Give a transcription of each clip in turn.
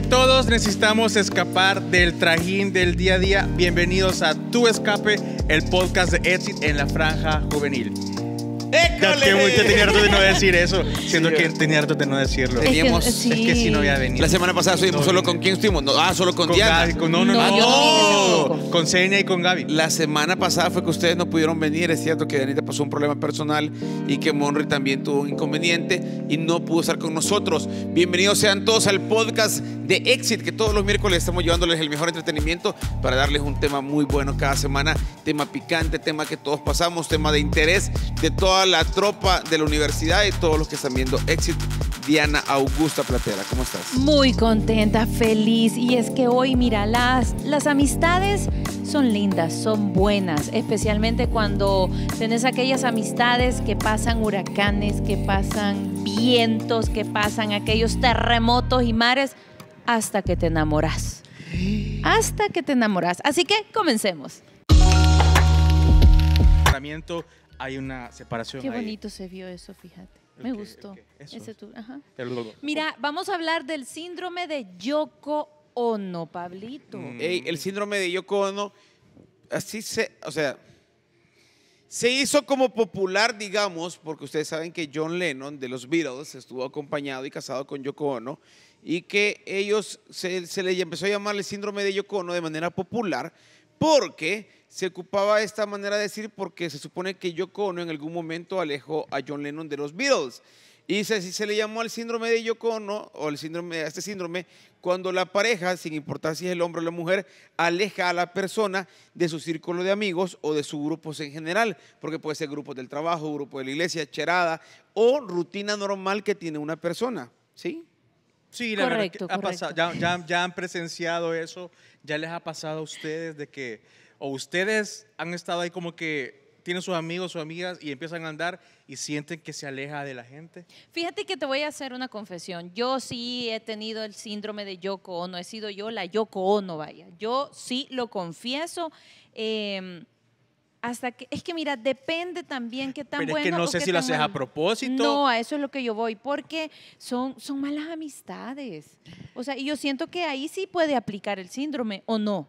Porque todos necesitamos escapar del trajín del día a día. Bienvenidos a Tu Escape, el podcast de Exit en la franja juvenil. Ya, que ya tenía harto de no decir eso, siendo que tenía harto de no decirlo. Es que- Teníamos- Es que si no había venido. La semana pasada estuvimos No solo con quién estuvimos. No, ah, solo con, con Diana. Gaby, con- no, no, no, No, Con Zenia y con Gaby. La semana pasada fue que ustedes no pudieron venir. Es cierto que Danita pasó un problema personal y que Monry también tuvo un inconveniente y no pudo estar con nosotros. Bienvenidos sean todos al podcast de Exit, que todos los miércoles estamos llevándoles el mejor entretenimiento para darles un tema muy bueno cada semana. Tema picante, tema que todos pasamos, tema de interés de toda la tropa de la universidad y todos los que están viendo Exit. Diana Augusta Platera, ¿cómo estás? Muy contenta, feliz. Y es que hoy, mira, las, las amistades son lindas, son buenas, especialmente cuando tenés aquellas amistades que pasan huracanes, que pasan vientos, que pasan aquellos terremotos y mares, hasta que te enamoras. Hasta que te enamoras. Así que comencemos. hay una separación Qué ahí. bonito se vio eso, fíjate. Me gustó. ok, eso. Ese tu- ajá. Mira, vamos a hablar del síndrome de Yoko Ono, Pablito. Mm. Ey, el síndrome de Yoko Ono, así se, o sea, se hizo como popular, digamos, porque ustedes saben que John Lennon de los Beatles estuvo acompañado y casado con Yoko Ono y que ellos se, se le empezó a llamar el síndrome de Yoko Ono de manera popular porque se ocupaba esta manera de decir porque se supone que Yoko Ono en algún momento alejó a John Lennon de los Beatles. Y se, se le llamó al síndrome de Yoko Ono, o el síndrome, este síndrome, cuando la pareja, sin importar si es el hombre o la mujer, aleja a la persona de su círculo de amigos o de sus grupos en general, porque puede ser grupos del trabajo, grupo de la iglesia, cherada o rutina normal que tiene una persona, ¿sí? Sí, la verdad que ha pasado- ya, ya- ya han presenciado eso, ya les ha pasado a ustedes de que, o ustedes han estado ahí como que tienen sus amigos o amigas y empiezan a andar y sienten que se aleja de la gente. Fíjate que te voy a hacer una confesión. Yo sí he tenido el síndrome de Yoko Ono. He sido yo la Yoko Ono, vaya. Yo sí lo confieso. eh, hasta que, es que mira, depende también qué tan Pero bueno es que no sé si lo haces a propósito. No, a eso es lo que yo voy, porque son, son malas amistades. O sea, y yo siento que ahí sí puede aplicar el síndrome, ¿o no?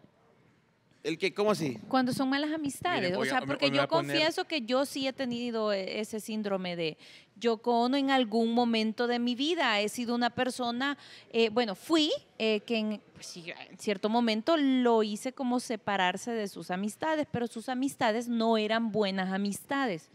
El que, ¿cómo así? Cuando son malas amistades. Miren, o a- sea, porque yo poner- confieso que yo sí he tenido eh, ese síndrome de Yoko Ono en algún momento de mi vida. He sido una persona, eh, bueno, fui, eh, que en, pues en cierto momento lo hice como separarse de sus amistades, pero sus amistades no eran buenas amistades.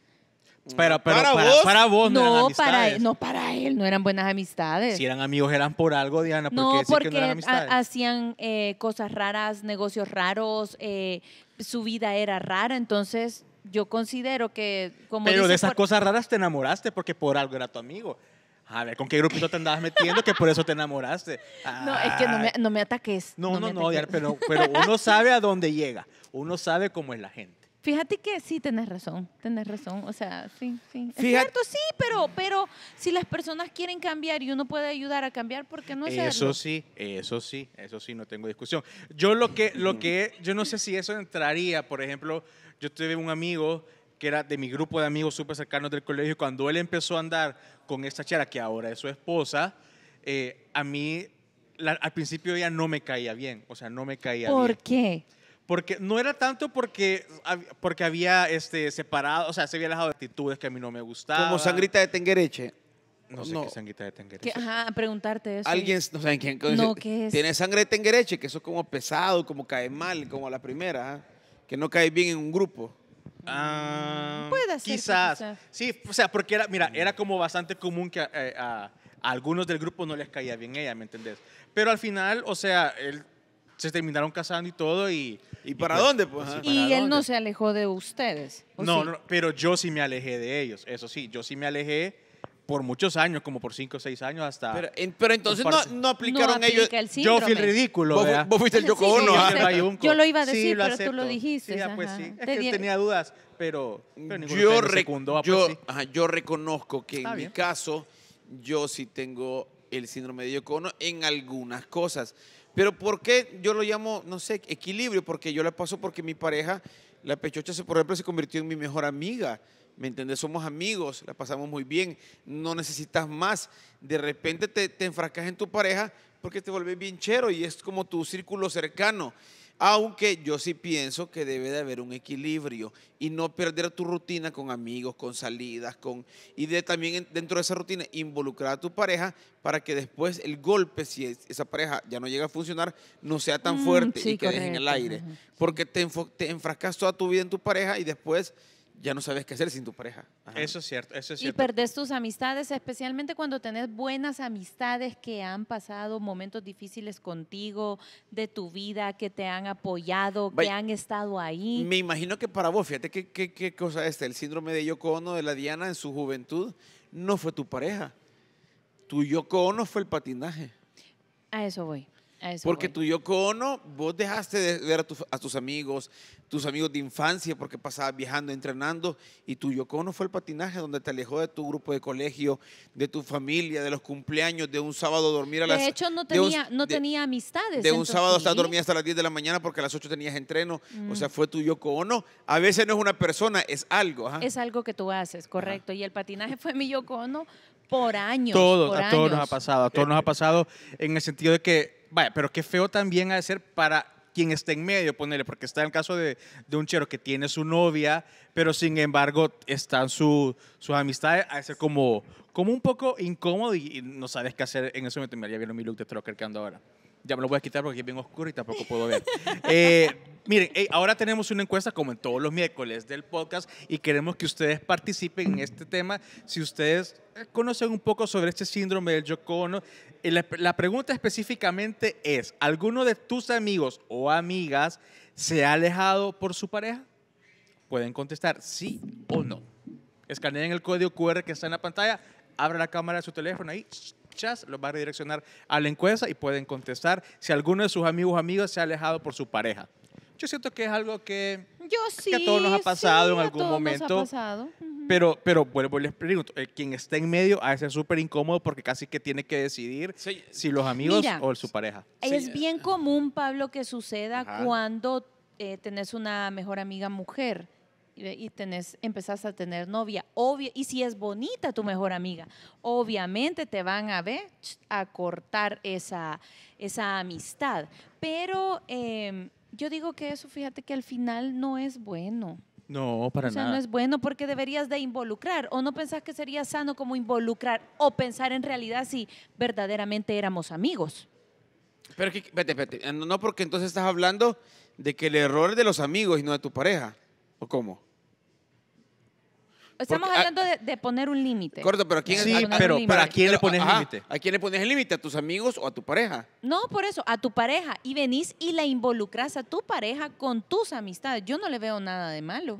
Pero, pero ¿Para para, vos? para vos no, eran No, para amistades. él, no para él, no eran buenas amistades. Si eran amigos, eran por algo, Diana. ¿Por No, qué decir porque que no eran amistades? hacían eh, cosas raras, negocios raros, eh, su vida era rara, entonces yo considero que como Pero dice de esas por- cosas raras te enamoraste porque por algo era tu amigo. A ver, ¿con qué grupito te andabas metiendo que por eso te enamoraste? No, es que no me, Ay. no me ataques. No, no, no, Diana, ataques. pero, pero uno sabe a dónde llega. Uno sabe cómo es la gente. Fíjate que sí, tenés razón, tenés razón, o sea, sí, sí. Es Fíjate- cierto, sí, pero, pero si las personas quieren cambiar y uno puede ayudar a cambiar, ¿por qué no hacerlo? Eso sí, eso sí, eso sí, no tengo discusión. Yo lo que, lo que, yo no sé si eso entraría, por ejemplo, yo tuve un amigo que era de mi grupo de amigos súper cercanos del colegio, y cuando él empezó a andar con esta chera, que ahora es su esposa, eh, a mí la- al principio ella no me caía bien, o sea, no me caía ¿Por bien. qué? Porque no era tanto porque, porque había este, separado, o sea, se había alejado de actitudes que a mí no me gustaban. Como sangrita de tenguereche. No sé No. qué sangrita de Tenguereche. ¿Qué? Ajá, preguntarte eso. Alguien, no saben quién. No, ¿qué es? Tiene sangre de tenguereche, que eso es como pesado, como cae mal, como a la primera, ¿ah? que no cae bien en un grupo. Ah, Puede ser quizás. Sí, o sea, porque era, mira, era como bastante común que eh, a, a algunos del grupo no les caía bien ella, ¿me entendés? Pero al final, o sea, él, se terminaron casando y todo y... ¿Y para pues, dónde, pues? sí, ah? ¿para Y él no dónde? se alejó de ustedes. ¿o No, sí? no, pero yo sí me alejé de ellos, eso sí, yo sí me alejé por muchos años, como por cinco o seis años hasta... Pero, en- pero entonces no, no No aplicaron aplica ellos. el yo fui el ridículo, Vos, vos fuiste el Sí, Yoko sí, Ono. yo. Yo lo iba a Sí, decir, lo pero tú lo acepto. dijiste, Sí, ah, pues sí. Es que tenía dudas, pero, pero Yo, secundó, ah, yo, pues sí. ajá, yo reconozco que Está en bien. mi caso, yo sí tengo el síndrome de Yoko Ono en algunas cosas. Pero ¿por qué yo lo llamo, no sé, equilibrio? Porque yo le paso porque mi pareja La pechocha, por ejemplo, se convirtió en mi mejor amiga. ¿Me entiendes? Somos amigos, la pasamos muy bien, no necesitas más. De repente te, te enfrascas en tu pareja porque te vuelves bien chero y es como tu círculo cercano. Aunque yo sí pienso que debe de haber un equilibrio y no perder tu rutina con amigos, con salidas, con y de también en- dentro de esa rutina involucrar a tu pareja para que después el golpe, si es- esa pareja ya no llega a funcionar, no sea tan Mm, fuerte sí, y quedes en el aire. ajá. Porque te, te enfrascas toda tu vida en tu pareja y después ya no sabes qué hacer sin tu pareja. Ajá. Eso es cierto, eso es Y cierto. perdés tus amistades, especialmente cuando tenés buenas amistades que han pasado momentos difíciles contigo, de tu vida, que te han apoyado, que han estado ahí. Me imagino que para vos, fíjate qué, qué, qué cosa es esta, el síndrome de Yoko Ono de la Diana en su juventud no fue tu pareja. Tu Yoko Ono fue el patinaje. A eso voy. Eso Porque voy. tu Yoko Ono, vos dejaste de ver a, tu- a tus amigos, tus amigos de infancia, porque pasabas viajando, entrenando, y tu Yoko Ono fue el patinaje donde te alejó de tu grupo de colegio, de tu familia, de los cumpleaños, de un sábado dormir a las... De hecho, no un- tenía, no de- tenía amistades. de un sábado hasta sí. dormir hasta las 10 de la mañana porque a las 8 tenías entreno. Mm. O sea, fue tu Yoko Ono. A veces no es una persona, es algo. ajá. Es algo que tú haces, correcto. Y el patinaje fue mi Yoko Ono por años. Todos, por a todos nos ha años. pasado, a todos nos ha pasado en el sentido de que, vaya, pero qué feo también ha de ser para quien está en medio, ponerle, porque está el caso de, de un chero que tiene su novia, pero sin embargo están su- sus amistades, ha de ser como, como un poco incómodo y, y no sabes qué hacer en ese momento. Mira, ya vieron mi look de trucker que ando ahora. Ya me lo voy a quitar porque es bien oscuro y tampoco puedo ver. Eh, miren, ahora tenemos una encuesta como en todos los miércoles del podcast y queremos que ustedes participen en este tema. Si ustedes eh, conocen un poco sobre este síndrome del Yoko Ono, eh, la, pregunta específicamente es, ¿alguno de tus amigos o amigas se ha alejado por su pareja? Pueden contestar sí o no. Escaneen el código QR que está en la pantalla, abra la cámara de su teléfono ahí, los va a redireccionar a la encuesta y pueden contestar si alguno de sus amigos o amigas se ha alejado por su pareja. Yo siento que es algo que, Yo sí. a todos nos ha pasado sí, en a algún todos nos ha momento. pero, pero vuelvo y les pregunto, eh, quien está en medio ha de ser súper incómodo porque casi que tiene que decidir Sí. si los amigos Mira, o su pareja. Es Sí. bien común, Pablo, que suceda Ajá. cuando eh, tenés una mejor amiga mujer y, tenés, empezás a tener novia. Obvio, y si es bonita tu mejor amiga, obviamente te van a ver a cortar esa, esa amistad. Pero eh, yo digo que eso, fíjate que al final no es bueno. No, para O sea, nada. no es bueno porque deberías de involucrar. ¿O no pensás que sería sano como involucrar o pensar en realidad si verdaderamente éramos amigos? Pero que, vete, vete. No no, porque entonces estás hablando de que el error es de los amigos y no de tu pareja. ¿O cómo? Estamos Porque, ah, hablando de, de poner un límite. Corto, pero ¿a quién Sí, Poner un pero límite. ¿para quién le pones límite? ¿A quién le pones el límite? ¿A tus amigos o a tu pareja? No, por eso, a tu pareja. Y venís y la involucras a tu pareja con tus amistades. Yo no le veo nada de malo.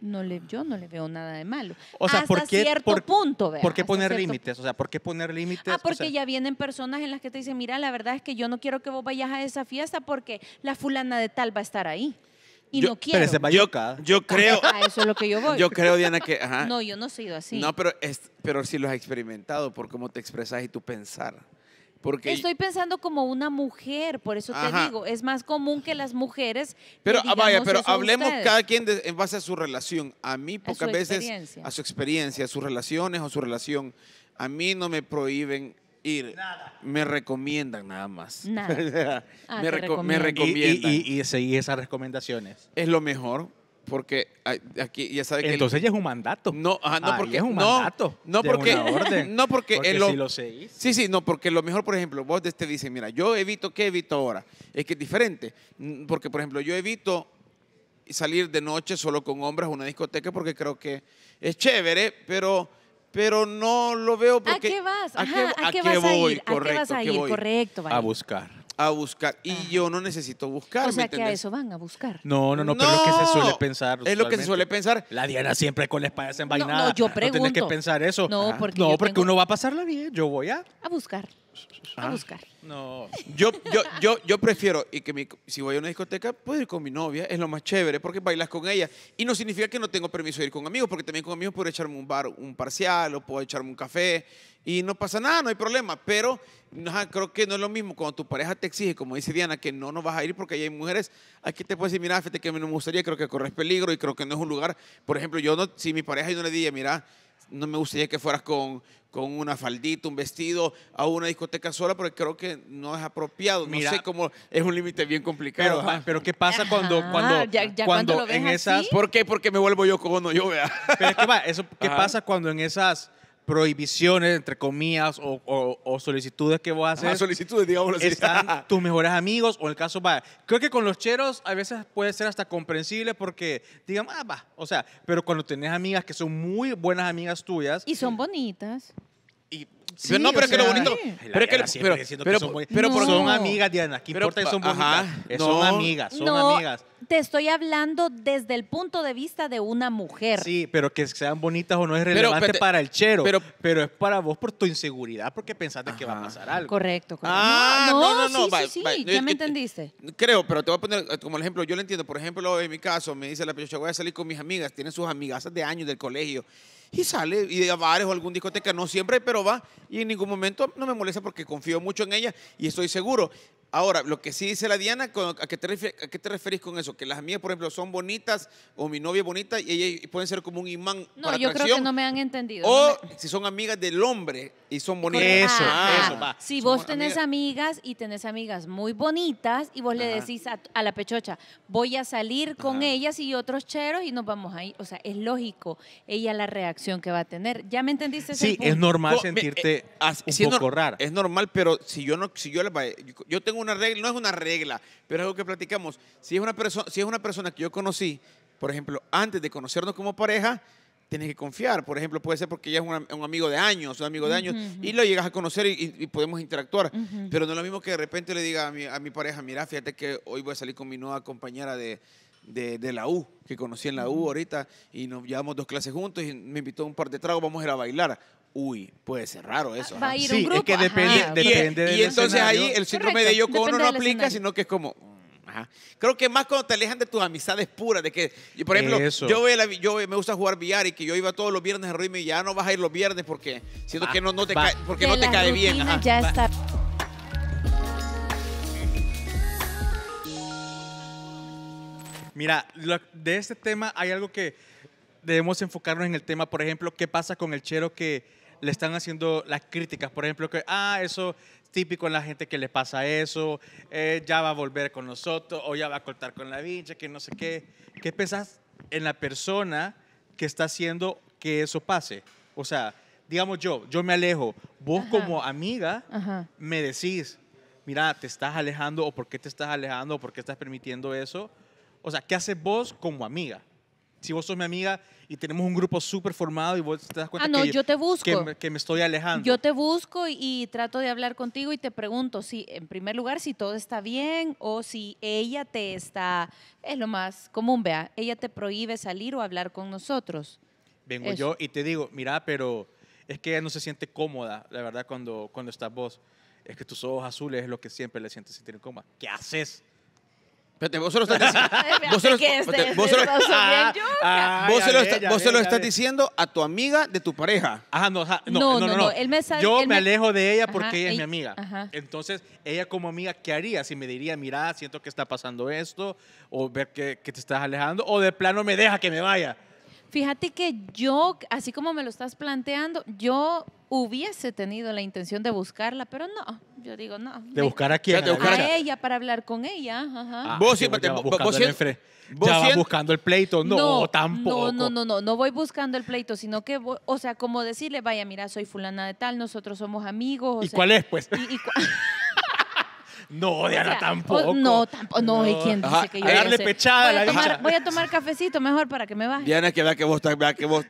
No le, yo no le veo nada de malo. O sea, Hasta ¿por qué, cierto por, punto, vea, ¿por qué hasta poner límites? O sea, ¿por qué poner límites? Ah, O porque sea, ya vienen personas en las que te dicen, mira, la verdad es que yo no quiero que vos vayas a esa fiesta porque la fulana de tal va a estar ahí. Y Yo- no quiero. Pero se va Yo, yo creo, A eso es lo que yo voy. yo creo, Diana, que... Ajá. No, yo no he sido así. No, pero, es, pero sí lo has experimentado por cómo te expresas y tu pensar. Porque, Estoy pensando como una mujer, por eso te digo, es más común que las mujeres. pero ah, vaya, pero a hablemos ustedes. cada quien de- en base a su relación. A mí A pocas su veces, experiencia. a su experiencia, a sus relaciones o su relación, a mí no me prohíben ir. Me recomiendan nada más. Nada. Ah, me, te reco- me recomiendan. y, recomiendan. y, y, y seguir esas recomendaciones. es lo mejor, porque aquí ya sabe que... el- Entonces ya es un mandato. No, ajá, no porque es un no, mandato. no porque una orden. no porque, Porque en lo- si lo seguís. Sí, sí, no, porque lo mejor, por ejemplo, vos te dicen, mira, yo evito, ¿qué evito ahora? Es que es diferente. Mm, Porque, por ejemplo, yo evito salir de noche solo con hombres a una discoteca porque creo que es chévere, pero, pero no lo veo ¿A porque... qué vas? ¿A Ajá, qué, ¿a a qué a voy? ir? ¿A qué Correcto, vas a ¿a qué ir? voy? Correcto. A buscar. A buscar. Y Ajá. yo no necesito buscar, O sea ¿me que a eso van a buscar. No, no, no, pero es lo que se suele pensar. Es lo que se suele pensar. La Diana siempre con la espada desenvainada. No, no, yo No tienes que pregunto. pensar eso. No, porque No, yo porque tengo- uno va a pasarla bien. Yo voy a. A buscar. A buscar. No. Yo, yo, yo, yo prefiero, y que mi- si voy a una discoteca, puedo ir con mi novia, es lo más chévere, porque bailas con ella. Y no significa que no tengo permiso de ir con amigos, porque también con amigos puedo echarme un bar, un parcial, o puedo echarme un café, y no pasa nada, no hay problema. Pero ajá, creo que no es lo mismo cuando tu pareja te exige, como dice Diana, que no nos vas a ir porque ahí hay mujeres, aquí te puedes decir, mira, fíjate que a mí no me gustaría, creo que corres peligro y creo que no es un lugar. Por ejemplo, yo no, si mi pareja yo no le diría, mira, no me gustaría que fueras con, con una faldita, un vestido a una discoteca sola, porque creo que no es apropiado. Mira. no sé cómo, es un límite bien complicado. Pero, pero ¿qué pasa cuando, Ajá, cuando, ya- ya cuando cuando lo ves en así. esas... ¿Por qué? Porque me vuelvo yo como no yo vea. Pero es que va, eso, ¿qué Ajá. pasa cuando en esas prohibiciones, entre comillas, o, o- o solicitudes que vos haces, Ajá, solicitudes, digámoslo así. están tus mejores amigos o en el caso va creo que con los cheros a veces puede ser hasta comprensible porque digan ah va o sea pero cuando tenés amigas que son muy buenas amigas tuyas Y son bonitas. y Pero no, pero es que lo bonito- pero es que- Diana siempre pero- diciendo pero- son pero por- son No. amigas Diana ¿qué Pero, importa que son ajá, bonitas Eh, no. son amigas son no, amigas te estoy hablando desde el punto de vista de una mujer. Sí, pero que sean bonitas o no es Pero, relevante espérate, para el chero. Pero, pero- es para vos por tu inseguridad, porque pensaste que va a pasar algo. Correcto, correcto. Ah, no, no, no, Sí, va- sí, sí, va, ya me yo- entendiste. Creo, pero te voy a poner eh, como el ejemplo. Yo lo entiendo. Por ejemplo, en mi caso, me dice la pechocha, voy a salir con mis amigas. Tienen sus amigas de años del colegio. Y sale, y de bares o algún discoteca, no siempre, pero va. Y en ningún momento no me molesta porque confío mucho en ella y estoy seguro. Ahora, lo que sí dice la Diana, ¿a qué, te ¿a qué te referís con eso? Que las amigas, por ejemplo, son bonitas o mi novia es bonita y ellas pueden ser como un imán No, para yo creo atracción. que no me han entendido. O no me- si son amigas del hombre y son bonitas. Eso, Ah, eso, va. Si Somos vos tenés amigas. amigas y tenés amigas muy bonitas y vos le decís a, a la pechocha, voy a salir con Ajá. ellas y otros cheros y nos vamos a ir. O sea, es lógico ella la reacción que va a tener. ¿Ya me entendiste? Sí, punto? es normal me- sentirte eh, un sí es poco rara. Es normal, pero si yo no, si yo, yo- yo tengo una regla, no es una regla, pero es algo que platicamos. Si es una persona, si es una persona que yo conocí, por ejemplo, antes de conocernos como pareja, tienes que confiar. Por ejemplo, puede ser porque ella es un amigo de años, un amigo de años, y lo llegas a conocer y, podemos interactuar. Pero no es lo mismo que de repente le diga a mi, a mi pareja, mira, fíjate que hoy voy a salir con mi nueva compañera de, de, de la U, que conocí en la U ahorita, y nos llevamos dos clases juntos y me invitó a un par de tragos, vamos a ir a bailar. Uy, puede ser raro eso. Va a ir Sí, un es grupo. que depende- ajá. depende- y, del y entonces escenario. ahí el síndrome Correcto, de Yoko Ono no aplica, escenario. sino que es como... mm, ajá. Creo que más cuando te alejan de tus amistades puras, de que, por ejemplo, Eso. yo, voy a la- yo me gusta jugar billar y que yo iba todos los viernes a reírme y ya no vas a ir los viernes porque siento Va, que no, no te, va. cae, porque Que no te cae bien. ajá. Ya Va. está. Mira, lo- de este tema hay algo que debemos enfocarnos en el tema, por ejemplo, qué pasa con el chero que le están haciendo las críticas, por ejemplo, que, ah, eso es típico en la gente que le pasa eso, eh, ya va a volver con nosotros o ya va a cortar con la vincha, que no sé qué. ¿Qué pensás en la persona que está haciendo que eso pase? O sea, digamos yo, yo me alejo, vos Ajá. como amiga Ajá. me decís, mira, te estás alejando o por qué te estás alejando o por qué estás permitiendo eso. O sea, ¿qué haces vos como amiga? Si vos sos mi amiga y tenemos un grupo súper formado y vos te das cuenta Ah, no, que, yo te busco. que, me, que me estoy alejando. Yo te busco y, y trato de hablar contigo y te pregunto si, en primer lugar, si todo está bien o si ella te está, es lo más común, vea, ella te prohíbe salir o hablar con nosotros. Vengo Eso. yo y te digo, mira, pero es que ella no se siente cómoda, la verdad, cuando, cuando estás vos. Es que tus ojos azules es lo que siempre le sientes sentir incómoda. ¿Qué haces? Espérate, vos se lo estás diciendo. vos se lo, este- espérate, vos se lo- yuca. Ah, vos se lo está- vos se lo estás diciendo a tu amiga de tu pareja. Ajá, no, ajá, no, No, no, no, no, no. no, él me Yo él me alejo de ella porque Ajá, ella es mi amiga. ajá. Entonces, ella como amiga, ¿qué haría? Si me diría, mira, siento que está pasando esto, o ver que, que te estás alejando, o de plano me deja que me vaya. Fíjate que yo, así como me lo estás planteando, yo hubiese tenido la intención de buscarla, pero no, yo digo no. De buscar a quién. A la buscar a ella para hablar con ella. Ajá. Ah, Vos siempre ya te- va vos- buscando vos el ya va siempre- buscando el pleito. No, tampoco. No, no, no, no, no voy buscando el pleito, sino que, voy- o sea, como decirle, vaya, mira, soy fulana de tal, nosotros somos amigos. o ¿Y sea, cuál es, pues? y- y cua- No, Diana, o sea, tampoco. o- no, tampoco. No, ¿y quién dice Ajá, que yo a voy darle pechada a voy la a tomar. Voy a tomar cafecito mejor para que me baje. Diana, que vea que vos, vea que vos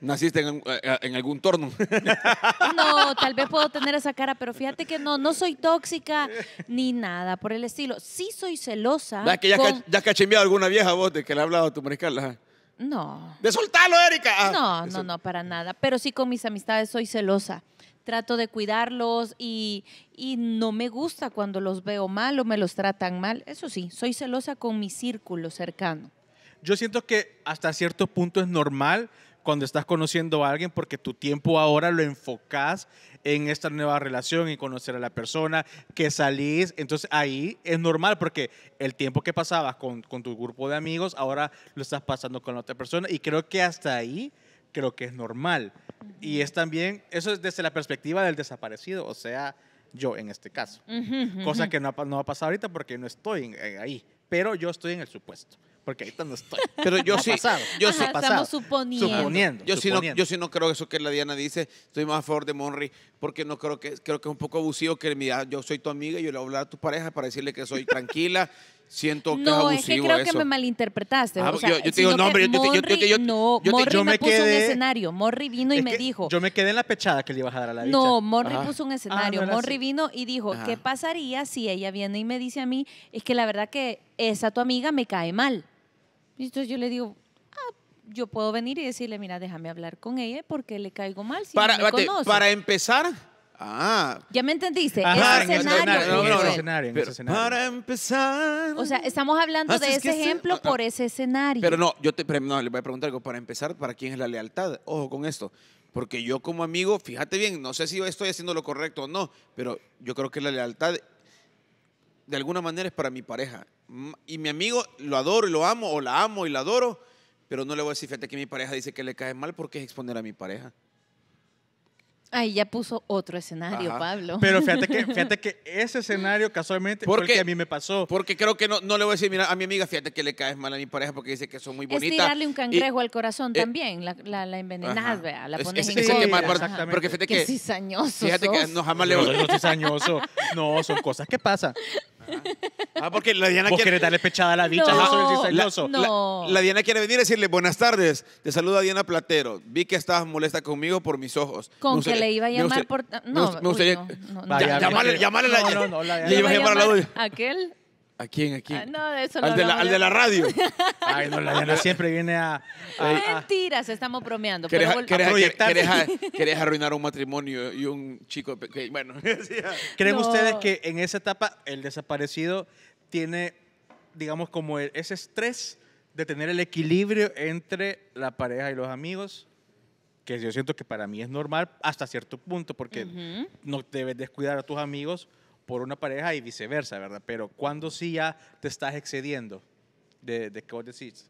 naciste en, eh, en algún torno. No, tal vez puedo tener esa cara, pero fíjate que no, no soy tóxica ni nada por el estilo. Sí soy celosa. Vea que ya, con- ya cachimbeado alguna vieja vos de que le ha hablado a tu mariscal. ajá. No. De soltarlo, Erika. Ah, No, no, no, para nada. Pero sí con mis amistades soy celosa. Trato de cuidarlos y, y no me gusta cuando los veo mal o me los tratan mal. Eso sí, soy celosa con mi círculo cercano. Yo siento que hasta cierto punto es normal cuando estás conociendo a alguien porque tu tiempo ahora lo enfocas en esta nueva relación y conocer a la persona, que salís. Entonces ahí es normal porque el tiempo que pasabas con, con tu grupo de amigos ahora lo estás pasando con la otra persona y creo que hasta ahí creo que es normal. Y es también, eso es desde la perspectiva del desaparecido, o sea, yo en este caso. Cosa que no ha, no va a pasar ahorita porque no estoy en ahí, pero yo estoy en el supuesto, porque ahorita no estoy. Pero yo sí, yo Ajá, sí, estamos suponiendo. Suponiendo. Yo sí, no, suponiendo. yo sí no creo eso que la Diana dice. Estoy más a favor de Monry porque no creo que creo que es un poco abusivo que mira, yo soy tu amiga y yo le voy a hablar a tu pareja para decirle que soy tranquila. Siento que No, es es que abusivo creo eso. que me malinterpretaste. Ah, o sea, yo- yo te digo, no, hombre, yo te- yo- yo- yo- no, yo yo me, me puso un quedé- escenario. Morri vino y Es me dijo. Yo me quedé en la pechada que le ibas a dar a la bicha. No, Morri Ajá. puso un Ah, escenario. no era Morri vino y dijo, Ajá. ¿qué pasaría si ella viene y me dice a mí, es que la verdad que esa tu amiga me cae mal? Y entonces yo le digo, ah, yo puedo venir y decirle, mira, déjame hablar con ella porque le caigo mal si para, no me espérate, conoce. para empezar, ah, ¿Ya me entendiste? Ajá, ese en ese escenario. no, no, ese no. escenario, en pero ese escenario. para empezar. O sea, estamos hablando de es ese ejemplo Ah, ah. por ese escenario. Pero no, yo te, no, le voy a preguntar algo. Para empezar, ¿para quién es la lealtad? Ojo con esto. Porque yo como amigo, fíjate bien, no sé si estoy haciendo lo correcto o no, pero yo creo que la lealtad de alguna manera es para mi pareja. Y mi amigo lo adoro y lo amo, o la amo y la adoro, pero no le voy a decir, fíjate que mi pareja dice que le cae mal porque es exponer a mi pareja. Ahí ya puso otro escenario, Ajá. Pablo. Pero fíjate que, fíjate que ese escenario casualmente ¿Por fue el que a mí me pasó. Porque creo que no, no le voy a decir, mira, a mi amiga, fíjate que le caes mal a mi pareja porque dice que son muy es bonitas. tirarle un Y- cangrejo al corazón eh, también, la, la, la envenenás, Ajá. vea, la Es- pones es- en porque- Exactamente. porque fíjate Qué que, cizañoso fíjate que no jamás le No, voy no estoy cizañoso. No, son cosas que pasan. Ah, porque la Diana Vos quiere- darle pechada a la bicha, No. yo soy La, cizañoso. No. la- la Diana quiere venir y decirle buenas tardes. Te saluda Diana Platero. Vi que estabas molesta conmigo por mis ojos. Con Me que gustaría- le iba a llamar gustaría- por... No, me uy, gustaría- no, no, no. A la- No, no, no, la- Le Le iba a llamar a la. ¿A aquel? ¿A quién? ¿A quién? Ah, no, eso no al, de la, al de la radio. Ay, no, la Diana siempre viene a... a- a- Mentiras, estamos bromeando. ¿Querés, pero querés- querés a- querés arruinar un matrimonio y un chico pequeño. Bueno, ¿Creen No. ustedes que en esa etapa el desaparecido tiene, digamos, como el- ese estrés de tener el equilibrio entre la pareja y los amigos? Que yo siento que para mí es normal hasta cierto punto, porque Ujú. no debes descuidar a tus amigos por una pareja y viceversa, ¿verdad? Pero cuando sí ya te estás excediendo de, de que vos decís,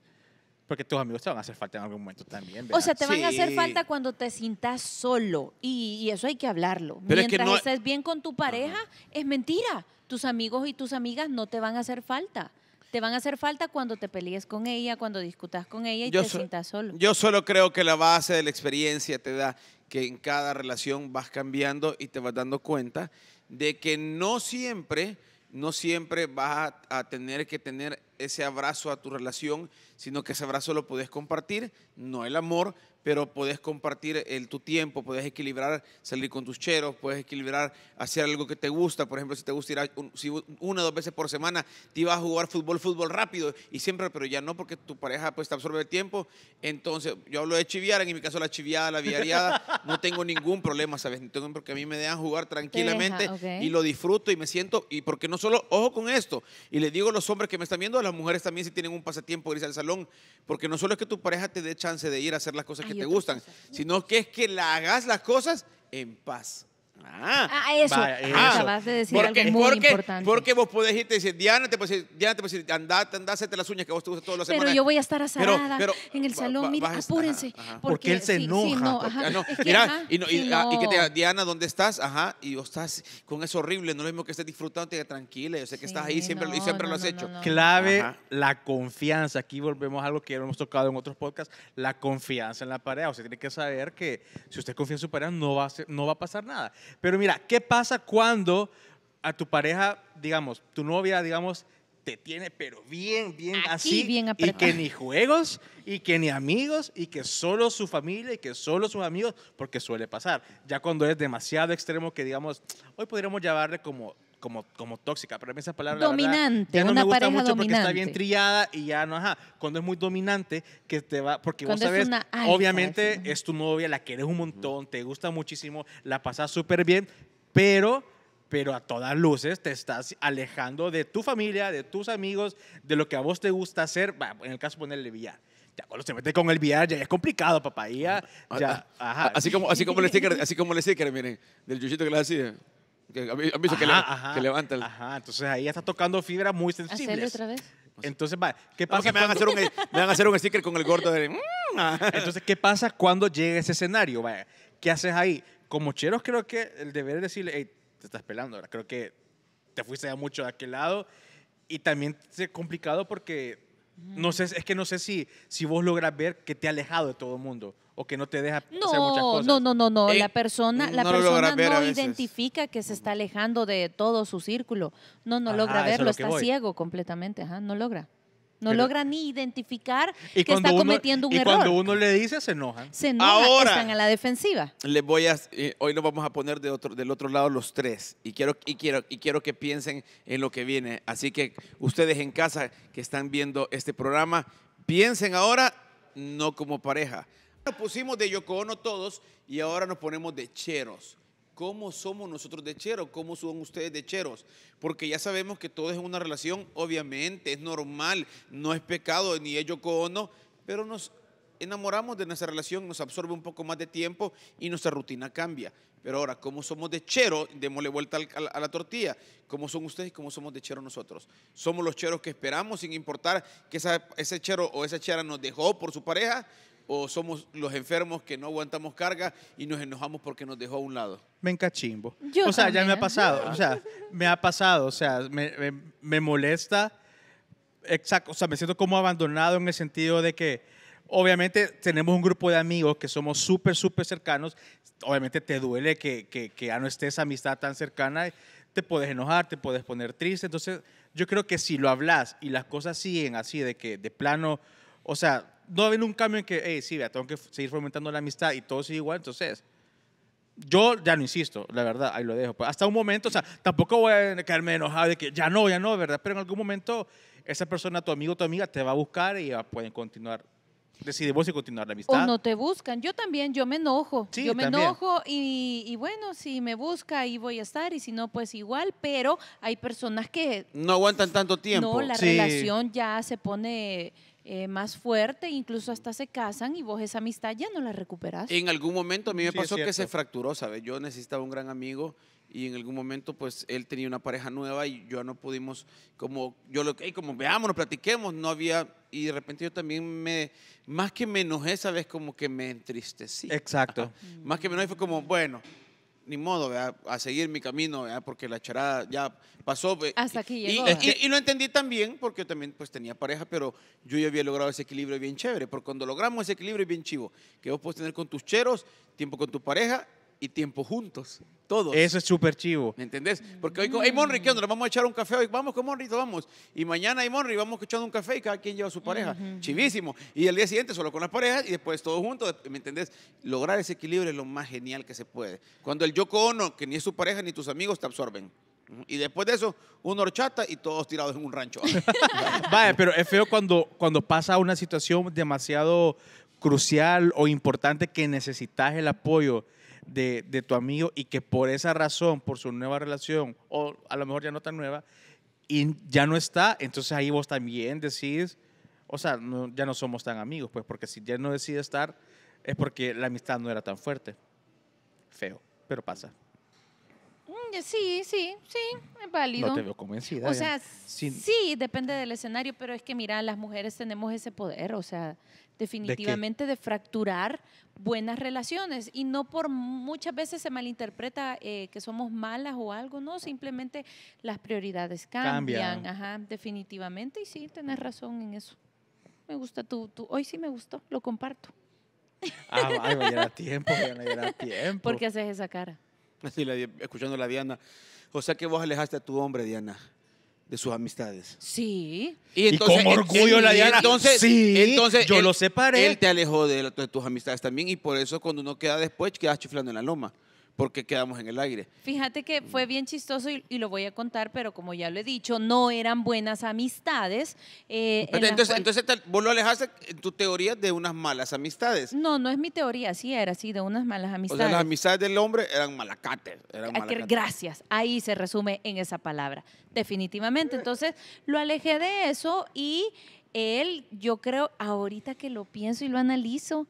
porque tus amigos te van a hacer falta en algún momento también, O sea, te van a hacer falta cuando te sientas solo. Y, y eso hay que hablarlo. Pero es que Mientras no- estés bien con tu pareja, es mentira. Tus amigos y tus amigas no te van a hacer falta. Te van a hacer falta cuando te pelees con ella, cuando discutas con ella y Yo te so- sientas solo. Yo solo creo que la base de la experiencia te da que en cada relación vas cambiando y te vas dando cuenta de que no siempre, no siempre vas a, a tener que tener ese abrazo a tu relación, sino que ese abrazo lo puedes compartir, no el amor, pero puedes compartir el, tu tiempo, puedes equilibrar, salir con tus cheros, puedes equilibrar, hacer algo que te gusta. Por ejemplo, si te gusta ir a un- si una o dos veces por semana, te ibas a jugar fútbol, fútbol rápido y siempre, pero ya no porque tu pareja pues te absorbe el tiempo. Entonces, yo hablo de chiviar, en mi caso la chiviada, la viariada, no tengo ningún problema, ¿sabes? Porque a mí me dejan jugar tranquilamente y lo disfruto y me siento, y porque no solo, ojo con esto, y les digo a los hombres que me están viendo, a las mujeres también si tienen un pasatiempo irse al salón, porque no solo es que tu pareja te dé chance de ir a hacer las cosas que te gustan, cosas. sino que es que la hagas las cosas en paz. Ah, Ah, eso. Vaya, Ah, eso. Acabas de decir porque, algo muy porque, importante. porque vos podés irte y decir, Diana te puede decir, Diana te puede decir, anda, anda, hacete las uñas que vos te gustan todas las pero semanas. yo voy a estar Pero- azarada pero en el salón. Mira, apúrense. ajá, ajá. Porque él se sí, sí, enoja, no, porque- ajá. Ah, no, Es que, mira, ajá, y, no- y- sí, ah, y que te diga, no. Diana, ¿dónde estás? Ajá, y vos estás con eso horrible, no es lo mismo que estés disfrutando, te diga, tranquila, yo sé que estás ahí Sí, siempre, y no, siempre no, lo has no, hecho. no, no. Clave Ajá. la confianza. Aquí volvemos a algo que ya hemos tocado en otros podcasts, la confianza en la pareja. Usted tiene que saber que si usted confía en su pareja no va a, ser- no va a pasar nada. Pero mira, ¿qué pasa cuando a tu pareja, digamos, tu novia, digamos, te tiene pero bien, bien Aquí, así bien y que ni juegos y que ni amigos y que solo su familia y que solo sus amigos, porque suele pasar. Ya cuando es demasiado extremo que digamos, hoy podríamos llamarle como como, como tóxica, pero a mí esa palabra la verdad, Dominante, ya no una me gusta pareja mucho porque está bien dominante. trillada y ya no, ajá, cuando es muy dominante, que te va, porque Cuando vos es sabes, obviamente es tu novia, la quieres un montón, te gusta muchísimo, la pasas súper bien, pero, pero a todas luces te estás alejando de tu familia, de tus amigos, de lo que a vos te gusta hacer, va, en el caso ponerle billar. Ya cuando se mete con el billar ya es complicado, papá. Ya, ya, ajá. Así como, así como el sticker, así como el sticker, miren, del yuchito que le hacía. Que, ¿Han visto que, le- que levanta el... Ajá, entonces ahí ya está tocando fibras muy sensibles. otra vez. Entonces, va, ¿qué pasa, que me van, a hacer cuando, un, me van a hacer un sticker con el gordo de... "Mm, ah". entonces, ¿qué pasa cuando llega ese escenario? Vaya, ¿Qué haces ahí? Como cheros creo que el deber es decirle, hey, te estás pelando ahora. Creo que te fuiste ya mucho de aquel lado. Y también es complicado porque no sé, es que no sé si, si vos logras ver que te ha alejado de todo el mundo o que no te deja hacer muchas No, cosas. no, no, no, no. Eh, la persona, la no persona no identifica que se está alejando de todo su círculo. No, no Ajá, logra verlo, lo está voy. ciego completamente. Ajá, no logra. No Pero- logra ni identificar Y que está uno- cometiendo un y error. cuando uno le dice, se enojan. Se enoja, Ahora- están a la defensiva. Les voy a, eh, hoy nos vamos a poner de otro, del otro lado los tres y quiero, y, quiero, y quiero que piensen en lo que viene. Así que ustedes en casa que están viendo este programa, piensen ahora no como pareja. Nos pusimos de Yoko Ono todos y ahora nos ponemos de cheros. ¿Cómo somos nosotros de cheros? ¿Cómo son ustedes de cheros? Porque ya sabemos que todo es una relación, obviamente, es normal, no es pecado ni es Yoko Ono, pero nos enamoramos de nuestra relación, nos absorbe un poco más de tiempo y nuestra rutina cambia. Pero ahora, ¿cómo somos de chero? Démosle vuelta a la, tortilla. ¿Cómo son ustedes y cómo somos de chero nosotros? ¿Somos los cheros que esperamos sin importar que ese chero o esa chera nos dejó por su pareja? ¿O somos los enfermos que no aguantamos carga y nos enojamos porque nos dejó a un lado? me encachimbo. Yo o sea, ya me también. ha pasado. O sea, me ha pasado. O sea, me, me- me molesta. Exacto. O sea, me siento como abandonado en el sentido de que, obviamente, tenemos un grupo de amigos que somos súper, súper cercanos. Obviamente, te duele que, que, que ya no esté esa amistad tan cercana. Te puedes enojar, te puedes poner triste. Entonces, yo creo que si lo hablas y las cosas siguen así, de que de plano, o sea, no va a haber un cambio en que, hey, sí, vea, tengo que seguir fomentando la amistad y todo sigue igual. Entonces, yo ya no insisto, la verdad, ahí lo dejo. Pues hasta un momento, o sea, tampoco voy a quedarme enojado de que ya no, ya no, ¿verdad? Pero en algún momento esa persona, tu amigo, tu amiga, te va a buscar y ya pueden continuar. Decidimos si continuar la O amistad. no te buscan. Yo también, yo me enojo. Sí, yo me también. enojo y, y bueno, si me busca ahí voy a estar y si no, pues igual. Pero hay personas que No aguantan tanto tiempo. no, la Sí. relación ya se pone eh, más fuerte, incluso hasta se casan y vos esa amistad ya no la recuperas. En algún momento a mí me Sí, pasó que se fracturó, ¿sabes? Yo necesitaba un gran amigo y en algún momento pues él tenía una pareja nueva y yo no pudimos como yo lo que como veámonos, platiquemos, no había y de repente yo también me más que me enojé, ¿sabes? Como que me entristecí. Exacto. Más que me enojé fue como, bueno, ni modo, ¿verdad? a seguir mi camino, ¿verdad? porque la charada ya pasó. Hasta aquí llegó. Y, y- y lo entendí también porque también pues tenía pareja, pero yo ya había logrado ese equilibrio bien chévere, porque cuando logramos ese equilibrio bien chivo, que vos puedes tener con tus cheros, tiempo con tu pareja y tiempo juntos, todos. Eso es súper chivo. ¿Me entendés? Porque hoy, con- hey Monry, ¿qué onda? Nos vamos a echar un café hoy. Vamos con Monry, vamos. Y mañana, hey Monry, vamos echando un café y cada quien lleva a su pareja. Chivísimo. Y el día siguiente solo con las parejas y después todos juntos. ¿Me entendés? Lograr ese equilibrio es lo más genial que se puede. Cuando el Yoko Ono, que ni es su pareja ni tus amigos, te absorben. Y después de eso, una horchata y todos tirados en un rancho. Vaya, pero es feo cuando, cuando pasa una situación demasiado crucial o importante que necesitas el apoyo de, de tu amigo y que por esa razón, por su nueva relación, o a lo mejor ya no tan nueva, y ya no está, entonces ahí vos también decís, o sea, ya no somos tan amigos, pues porque si ya no decide estar, es porque la amistad no era tan fuerte. Feo, pero pasa. Sí, sí, sí, es válido. No te veo convencida. O sea, Sin- sí, depende del escenario, pero es que mira, las mujeres tenemos ese poder, o sea, definitivamente de, fracturar buenas relaciones y no por muchas veces se malinterpreta eh, que somos malas o algo, no, simplemente las prioridades cambian, Cambian. ajá, definitivamente y sí, tenés razón en eso. Me gusta tu, tu, hoy sí me gustó, lo comparto. Ah, ay, tiempo, era tiempo. ¿Por qué haces esa cara? Así la, escuchando a la Diana. O sea que vos alejaste a tu hombre, Diana, de sus amistades. Sí, Y con orgullo la Diana, Entonces, sí, entonces yo él- lo separé. Él te alejó de, de tus amistades también y por eso cuando uno queda después quedas chiflando en la loma. Porque quedamos en el aire. Fíjate que fue bien chistoso y, y lo voy a contar, pero como ya lo he dicho, no eran buenas amistades. eh, en Entonces, cual- entonces vos lo alejaste en tu teoría de unas malas amistades. No, no es mi teoría, así era, así, de unas malas O amistades. sea, las amistades del hombre eran malacates. Eran malacates. Gracias, ahí se resume en esa palabra, definitivamente. Entonces lo alejé de eso y él, yo creo, ahorita que lo pienso y lo analizo,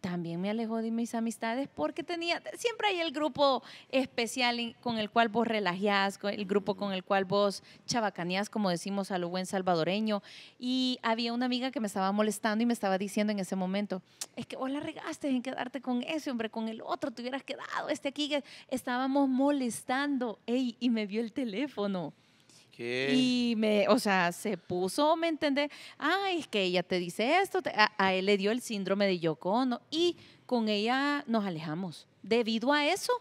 también me alejó de mis amistades porque tenía, siempre hay el grupo especial con el cual vos relajeás, con el grupo con el cual vos chabacaneás, como decimos a lo buen salvadoreño. Y había una amiga que me estaba molestando y me estaba diciendo en ese momento, es que vos la regaste en quedarte con ese hombre, con el otro, te hubieras quedado, este aquí que estábamos molestando. Ey, y me vio el teléfono. ¿Qué? Y me, o sea, se puso, ¿me entendés? Ay, es que ella te dice esto, te- a, a él le dio el síndrome de Yoko Ono y con ella nos alejamos. Debido a eso,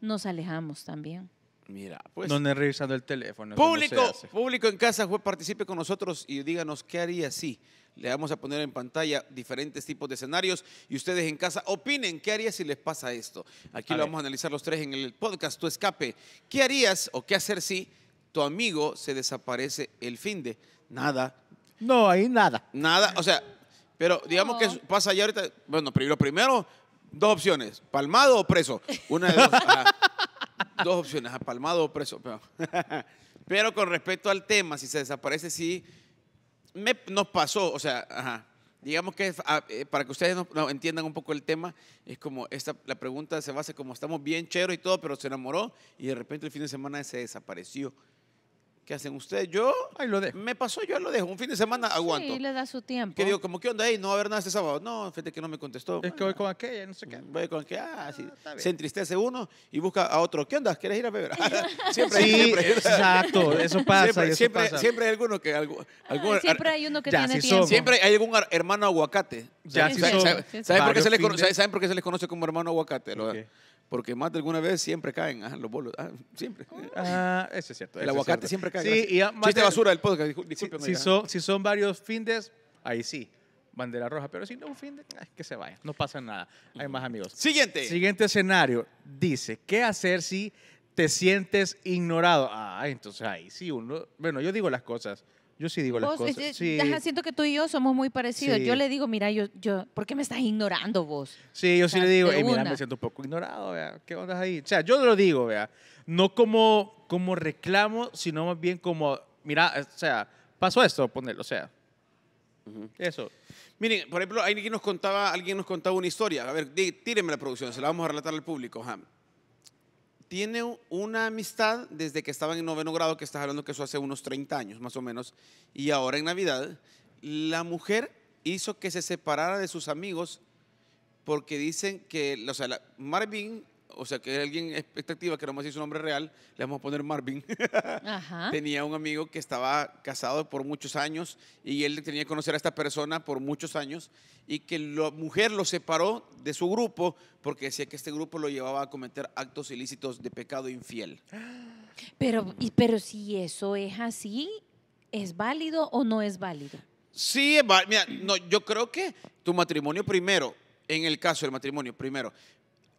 nos alejamos también. Mira, pues. no ande revisando el teléfono. no Público, público en casa, fue, participe con nosotros y díganos qué haría si. Le vamos a poner en pantalla diferentes tipos de escenarios y ustedes en casa opinen qué haría si les pasa esto. Aquí A lo ver. vamos a analizar los tres en el podcast Tu Escape. ¿Qué harías o qué hacer si tu amigo se desaparece el fin de? Nada, No, ahí nada. nada, o sea, pero digamos que pasa ya ahorita, bueno, primero, primero, dos opciones, palmado o preso. Una de dos. ajá. Dos opciones, ajá, palmado o preso. Pero, pero con respecto al tema, si se desaparece, sí, me, nos pasó, o sea, ajá, digamos que ah, eh, para que ustedes no- no entiendan un poco el tema, es como esta, la pregunta se basa como estamos bien cheros y todo, pero se enamoró y de repente el fin de semana se desapareció. ¿Qué hacen ustedes? Yo, Ahí lo dejo. me pasó, yo lo dejo, un fin de semana aguanto. Sí, le da su tiempo. ¿Qué digo? Como, ¿qué onda? Ey, no va a haber nada este sábado. No, fíjate que no me contestó. Es que voy con aquella, no sé qué. Voy con que, ah, sí. bien. Se entristece uno y busca a otro. ¿Qué onda? ¿Quieres ir a beber? siempre, hay- Sí, siempre, exacto, eso pasa. siempre, eso siempre, pasa. siempre hay alguno que algo, algún- Ay, siempre hay uno que Ya, tiene sí tiempo. somos. siempre hay algún hermano aguacate. Ya, ¿Saben- sí Sí, sí. ¿saben por qué se les. ¿Saben por qué se les conoce como hermano aguacate? Lo- ¿Por qué? Porque más de alguna vez siempre caen los bolos. ah, siempre. Ah, eso es cierto. El aguacate siempre cae. Sí, y a- más Chiste de- basura del podcast. Si, son, si son varios findes, ahí sí, bandera roja. Pero si no un finde, ay, que se vaya. No pasa nada. Hay más amigos. Siguiente. Siguiente escenario. Dice, ¿qué hacer si te sientes ignorado? Ah, entonces ahí sí uno... Bueno, yo digo las cosas. Yo sí digo las Vos, cosas. este, Sí, ajá, siento que tú y yo somos muy parecidos. Sí. Yo le digo, mira, yo, yo, ¿por qué me estás ignorando vos? sí, yo sí o sea, le digo, de "Ey, mira, me siento un poco ignorado, vea. ¿Qué onda ahí? O sea, yo lo digo, vea. No como, como reclamo, sino más bien como, mira, o sea, pasó esto, ponerlo, o sea. Eso. Miren, por ejemplo, alguien nos contaba, alguien nos contaba una historia. A ver, tírenme la producción, se la vamos a relatar al público. ajá. Tiene una amistad desde que estaban en noveno grado, que estás hablando que eso hace unos 30 años más o menos, y ahora en Navidad, la mujer hizo que se separara de sus amigos porque dicen que, o sea, Marvin, o sea, que alguien expectativa, que no más hizo su nombre real, le vamos a poner Marvin. Ajá. tenía un amigo que estaba casado por muchos años y él tenía que conocer a esta persona por muchos años y que la mujer lo separó de su grupo porque decía que este grupo lo llevaba a cometer actos ilícitos de pecado infiel. Pero, y, pero si eso es así, ¿es válido o no es válido? Sí, es mira, no, yo creo que tu matrimonio primero, en el caso del matrimonio primero,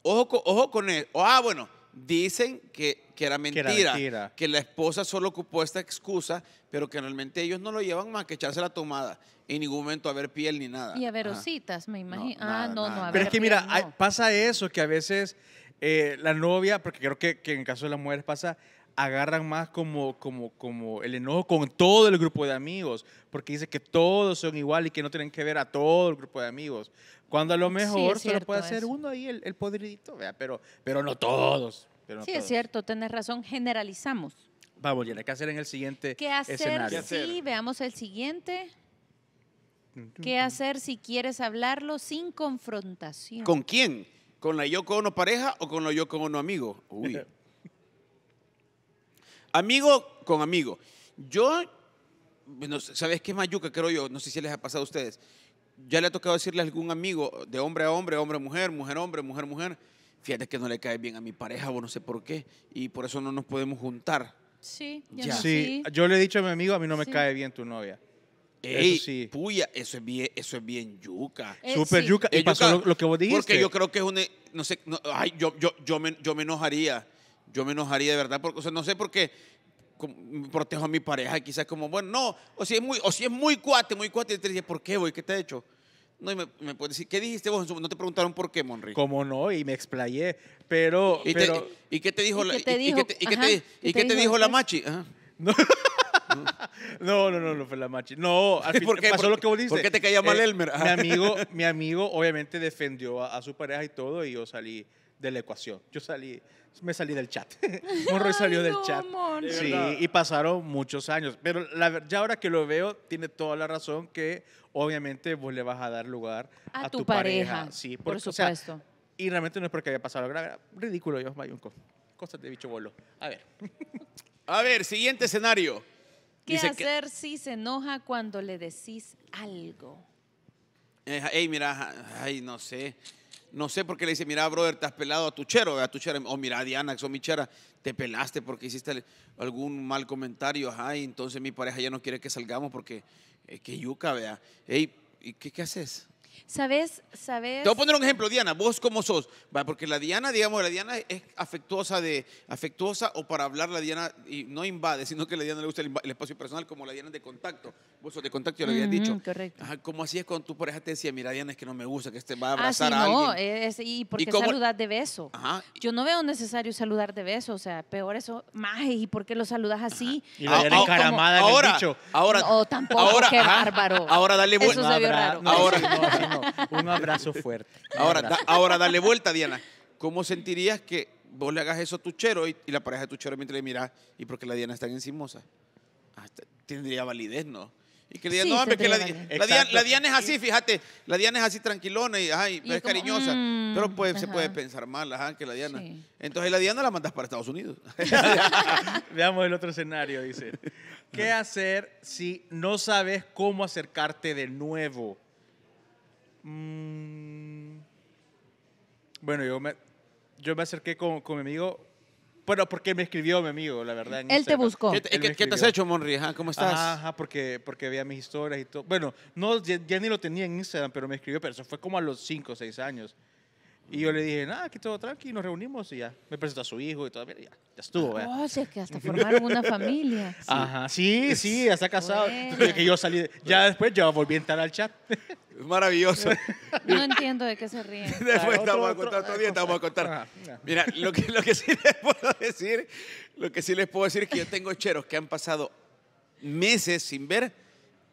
ojo, co- ojo con él. Ah, bueno, dicen que, que era Que mentira, era mentira. que la esposa solo ocupó esta excusa, pero que realmente ellos no lo llevan más que echarse la tomada, en ningún momento a ver piel ni nada. Y a ver, Ajá. ositas, me imagino. ah, nada, no, nada. no, a ver. Pero es que mira, piel, hay- no. pasa eso, que a veces eh, la novia, porque creo que, que en el caso de las mujeres pasa, agarran más como, como, como el enojo con todo el grupo de amigos, porque dice que todos son igual y que no tienen que ver a todo el grupo de amigos. Cuando a lo Sí, mejor es solo puede ser eso. uno ahí, el, el podridito, vea, pero, pero no todos. pero no Sí, es cierto, tenés razón, generalizamos. Vamos, Jenna, ¿qué hacer en el siguiente ¿Qué hacer escenario? ¿Qué hacer? veamos el siguiente, qué hacer si quieres hablarlo sin confrontación? ¿Con quién? ¿Con la Yoko Ono pareja o con la Yoko Ono amigo? Uy. amigo con amigo. Yo, bueno, ¿sabes qué más yuca creo yo? No sé si les ha pasado a ustedes. Ya le ha tocado decirle a algún amigo, de hombre a hombre, hombre a mujer, mujer a hombre, mujer a mujer, fíjate que no le cae bien a mi pareja o no sé por qué, y por eso no nos podemos juntar. Sí, ya no, Sí, sí. yo le he dicho a mi amigo, a mí no me Sí. cae bien tu novia. Ey, Eso sí. puya, eso es bien, eso es bien yuca. Eh, Super sí. yuca. Y pasó yuca, lo, lo que vos dijiste. Porque yo creo que es un, no sé, no, ay, yo, yo, yo, me, yo me enojaría, yo me enojaría de verdad, porque, o sea, no sé por qué protejo a mi pareja, quizás como, bueno, no, o si es muy, o si es muy cuate, muy cuate, y te dice, ¿por qué, güey? ¿Qué te ha hecho? No, y me, me puedes decir, ¿qué dijiste vos? No te preguntaron por qué, Monry. Como no, y me explayé. Pero, ¿Y, te- pero ¿Y qué te dijo ¿Y la, qué te y- y dijo? qué te- y qué Ajá, te- ¿qué y te qué te dijo dijo la machi? Ajá. no, no, no, no fue la machi. No, al fin, ¿Por qué? pasó ¿Por lo que vos dijiste. ¿Por qué te caía mal Eh, Elmer? Mi amigo, mi amigo obviamente defendió a, a su pareja y todo, y yo salí de la ecuación. Yo salí, me salí del chat. Monroy salió Ay, del no, chat. Mon. Sí, y pasaron muchos años. Pero la ya ahora que lo veo, tiene toda la razón que obviamente vos le vas a dar lugar a, A tu pareja, Sí, por porque, o sea, supuesto. y realmente no es porque haya pasado grave. Ridículo, yo, mayunco. Cosas de bicho bolo. A ver. A ver, siguiente escenario. ¿Qué Dice que- hacer si se enoja cuando le decís algo? Eh, Ey, mira, ay, no sé. No sé por qué le dice, mira, brother, te has pelado a tu chero, a tu chera. O mira, Diana, son mi chera, te pelaste porque hiciste algún mal comentario. Ajá, y entonces mi pareja ya no quiere que salgamos porque, eh, que yuca, vea. Ey, ¿y qué, qué haces? ¿Sabes? ¿Sabes? Te voy a poner un ejemplo, Diana. ¿Vos cómo sos? Va, porque la Diana, digamos, la Diana es afectuosa de afectuosa o para hablar la Diana y no invade, sino que la Diana le gusta el, el espacio personal como la Diana es de contacto. Vos sos de contacto, ya lo habías dicho. correcto. Ajá, ¿Cómo así es cuando tu pareja te decía, mira, Diana, es que no me gusta que este va a Ah, sí, abrazar a no, alguien? es, y porque cómo- saludar de beso. Ajá. Yo no veo necesario saludar de beso, o sea, peor eso, más, ¿y por qué lo saludas así? Y la Ah, Diana ah, encaramada en el ahora, bicho. ahora, No, tampoco, ahora, qué ajá, bárbaro. Ahora dale Eso vuelta. se vio raro. no, Ahora- no. Un abrazo fuerte. Un Ahora, abrazo. da- ahora dale vuelta, Diana. ¿Cómo sentirías que vos le hagas eso a tu chero y, y la pareja de tu chero mientras le mira y porque la Diana está encimosa? Ah, te- tendría validez, ¿no? Y que le digan, Sí, no, hombre, que la, Diana, la Diana es así, fíjate, la Diana es así tranquilona y, ay, Y es como, cariñosa, mm, pero puede, se puede pensar mal, ajá, que la Diana. Sí. Entonces la Diana la mandas para Estados Unidos. Veamos el otro escenario, dice. ¿Qué hacer si no sabes cómo acercarte de nuevo? Mm, bueno, yo me, yo me acerqué con, con mi amigo, bueno, porque me escribió mi amigo, la verdad. Él te buscó. ¿Qué, te- me qué- qué te has hecho, Monri? Ajá, ¿Cómo estás? Ajá, ajá, porque, porque veía mis historias y todo. Bueno, no, ya, ya ni lo tenía en Instagram, pero me escribió, pero eso fue como a los 5 o 6 años. Y yo le dije, nada, aquí todo tranquilo, nos reunimos y ya. Me presentó a su hijo y todo, ya, ya estuvo, vea. Oh, o sea, que hasta formaron una familia. Ajá, sí, sí, ya está casado. Bueno. Que yo salí, ya después ya volví a entrar al chat. Es maravilloso. No entiendo de qué se ríen. Después te Otro- vamos a contar, otro día te vamos a contar. Mira, lo que, lo que sí les puedo decir, lo que sí les puedo decir es que yo tengo cheros que han pasado meses sin ver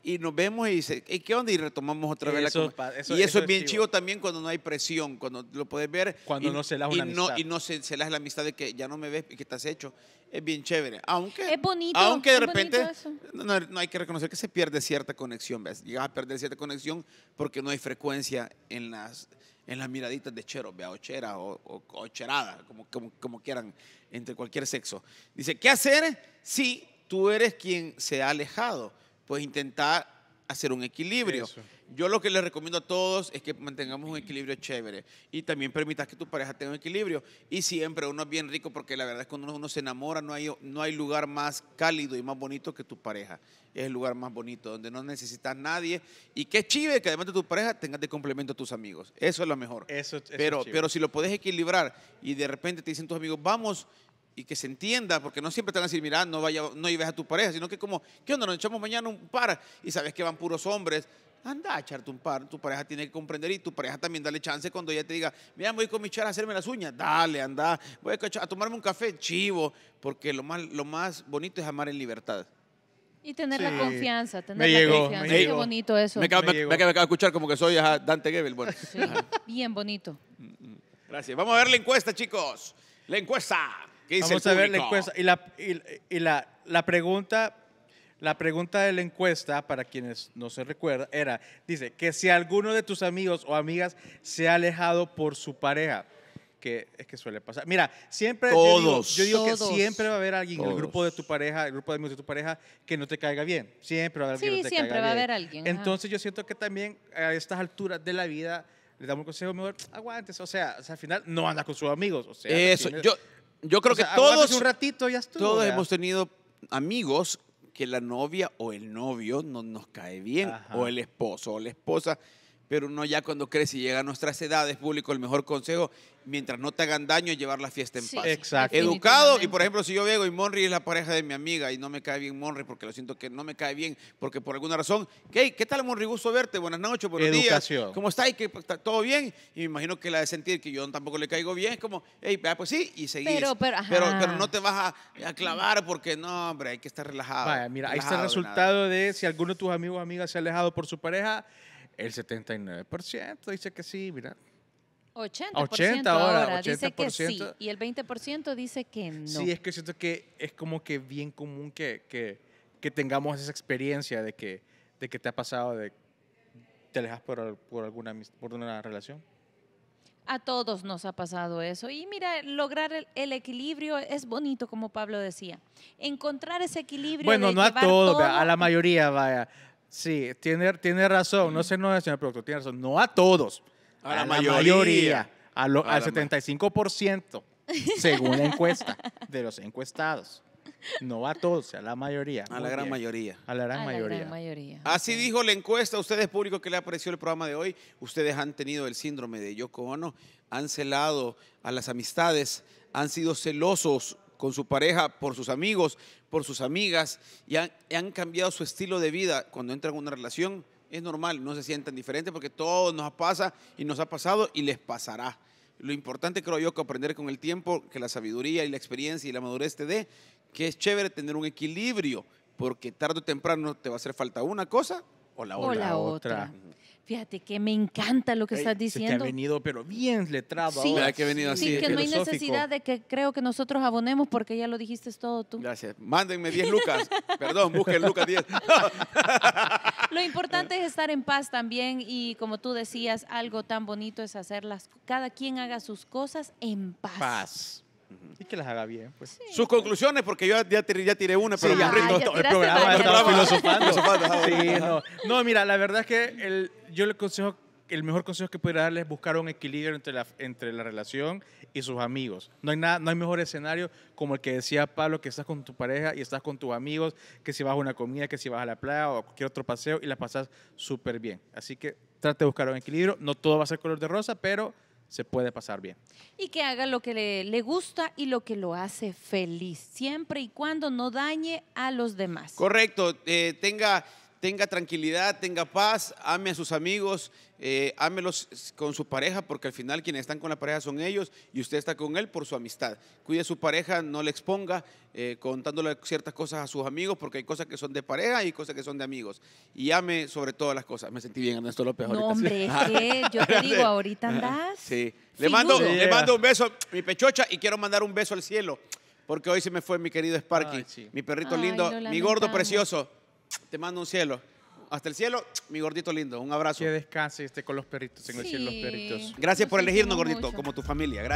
y nos vemos y dice, "Ey, ¿qué onda? Y retomamos otra vez la Eso Y eso, eso es bien chivo. también cuando no hay presión, cuando lo puedes ver. Cuando y, no celas y una no, amistad. Y no se celas la amistad de que ya no me ves y que estás hecho. Es bien chévere. Aunque, Es bonito, Aunque de es repente no, no hay que reconocer que se pierde cierta conexión. ¿ves? Llegas a perder cierta conexión porque no hay frecuencia en las, en las miraditas de chero, ¿vea? o chera, o, o- o cherada, como, como, como quieran, entre cualquier sexo. Dice, ¿qué hacer si tú eres quien se ha alejado? Pues intentar hacer un equilibrio. Eso. Yo lo que les recomiendo a todos es que mantengamos un equilibrio chévere y también permitas que tu pareja tenga un equilibrio. Y siempre uno es bien rico porque la verdad es que cuando uno, uno se enamora no hay, no hay lugar más cálido y más bonito que tu pareja. Es el lugar más bonito donde no necesitas nadie y qué chive que además de tu pareja tengas de complemento a tus amigos. Eso es lo mejor. Eso, eso pero, es pero si lo puedes equilibrar y de repente te dicen tus amigos, vamos y que se entienda, porque no siempre te van a decir, mira, no vaya, no lleves a tu pareja, sino que como, ¿qué onda? Nos echamos mañana un par y sabes que van puros hombres. Anda a echarte un par, tu pareja tiene que comprender y tu pareja también dale chance cuando ella te diga, mira, voy con mi chara a hacerme las uñas, dale, anda, voy a, a tomarme un café, chivo, porque lo más, lo más bonito es amar en libertad. Y tener Sí. la confianza, tener Me la llegó, confianza. me Qué llegó. bonito eso. Me acabo, Me me- llegó. me acabo de escuchar como que soy ajá, Dante Gebel. Bueno, Sí, bien bonito. gracias. Vamos a ver la encuesta, chicos. La encuesta. ¿Qué dice Vamos el a ver la encuesta. Y la, y, y la, la pregunta, la pregunta de la encuesta, para quienes no se recuerdan, era, dice, que si alguno de tus amigos o amigas se ha alejado por su pareja, que es que suele pasar. Mira, siempre yo digo- Todos. yo digo, Todos. que siempre va a haber alguien en el grupo de tu pareja, el grupo de amigos de tu pareja, que no te caiga bien. Siempre va a haber alguien Sí, que no te siempre caiga va a haber alguien, ajá. Entonces yo siento que también a estas alturas de la vida le damos un consejo mejor, aguantes, o sea, o sea, al final no anda con sus amigos. O sea, Eso, tienes- yo, yo creo o sea, que todos, aguántese un ratito ya estuvo. todos ¿verdad? hemos tenido amigos que la novia o el novio no nos cae bien, Ajá. o el esposo o la esposa, pero no ya cuando crece y llega a nuestras edades, público, el mejor consejo, mientras no te hagan daño, llevar la fiesta en Sí, paz. Exacto. Educado, y por ejemplo, si yo vengo y Monry es la pareja de mi amiga y no me cae bien Monry porque lo siento que no me cae bien, porque por alguna razón, ¿qué, ¿qué tal Monry? Gusto verte, buenas noches, buenos Educación. días. ¿Cómo está? ¿Y qué, está todo bien? Y me imagino que la de sentir que yo tampoco le caigo bien, es como, hey, pues sí, y seguís. Pero, pero, ajá. pero, pero no te vas a, a clavar porque no, hombre, hay que estar relajado. Vaya, mira, ahí está el relajado, resultado de si alguno de tus amigos o amigas se ha alejado por su pareja. El 79% dice que sí, mira. 80%, 80 ahora, ahora, dice que sí 80%. y el 20% dice que no. Sí, es que siento que es como que bien común que, que, que tengamos esa experiencia de que, de que te ha pasado de te alejas por, por alguna por una relación. A todos nos ha pasado eso. Y mira, lograr el, el equilibrio es bonito, como Pablo decía. Encontrar ese equilibrio. Bueno, de no a todos, todo- a la mayoría, vaya. Sí, tiene, tiene razón, no sé, no señor productor, tiene razón, no a todos, A la mayoría. a lo- A al la ma- 75%, según la encuesta de los encuestados. No a todos, a la mayoría. A la gran bien. mayoría. A la gran a la mayoría. gran mayoría. Así dijo la encuesta. Ustedes, público, que le ha parecido el programa de hoy? Ustedes han tenido el síndrome de Yoko Ono, han celado a las amistades, han sido celosos con su pareja, por sus amigos, por sus amigas, y han, y han cambiado su estilo de vida cuando entran en una relación. Es normal, no se sientan diferentes porque todo nos pasa y nos ha pasado y les pasará. Lo importante creo yo que aprender con el tiempo, que la sabiduría y la experiencia y la madurez te dé, que es chévere tener un equilibrio, porque tarde o temprano te va a hacer falta una cosa o la O otra. la otra. Fíjate que me encanta lo que Ey, estás Se te ha diciendo. venido, pero bien letrado Sí, ahora. ¿Verdad que he venido así sí, que no hay necesidad de que creo que nosotros abonemos porque ya lo dijiste todo tú. Gracias. Mándenme 10 lucas. Perdón, busquen lucas 10. Lo importante es estar en paz también y como tú decías, algo tan bonito es hacerlas, cada quien haga sus cosas en paz. Paz. Y que las haga bien, pues. Sus conclusiones, porque yo ya tiré, ya tiré una, pero Sí, ya, rindo. ya el programa estaba El programa. filosofando. Filosofando, Sí, no. No, mira, la verdad es que el, yo le consejo, el mejor consejo que pudiera darle es buscar un equilibrio entre la, entre la relación y sus amigos. No hay, nada, no hay mejor escenario como el que decía Pablo, que estás con tu pareja y estás con tus amigos, que si vas a una comida, que si vas a la playa o a cualquier otro paseo y la pasas súper bien. Así que trate de buscar un equilibrio. No todo va a ser color de rosa, pero se puede pasar bien. Y que haga lo que le, le gusta y lo que lo hace feliz, siempre y cuando no dañe a los demás. Correcto. eh, tenga, tenga tranquilidad, tenga paz, ame a sus amigos, eh, ámelos con su pareja, porque al final quienes están con la pareja son ellos y usted está con él por su amistad. Cuide a su pareja, no le exponga eh, contándole ciertas cosas a sus amigos, porque hay cosas que son de pareja y cosas que son de amigos. Y ame sobre todas las cosas. Me sentí bien, Ernesto López. No, ahorita. hombre, es que yo te digo, ahorita andas. Sí. Le mando, le mando un beso, mi pechocha, y quiero mandar un beso al cielo, porque hoy se me fue mi querido Sparky, Ay, sí. mi perrito Ay, lindo, mi gordo precioso. Te mando un cielo. Hasta el cielo, mi gordito lindo. Un abrazo. Que descanse y esté con los perritos, en el cielo los perritos. Gracias por elegirnos, sentimos gordito, mucho. como tu familia. Gracias.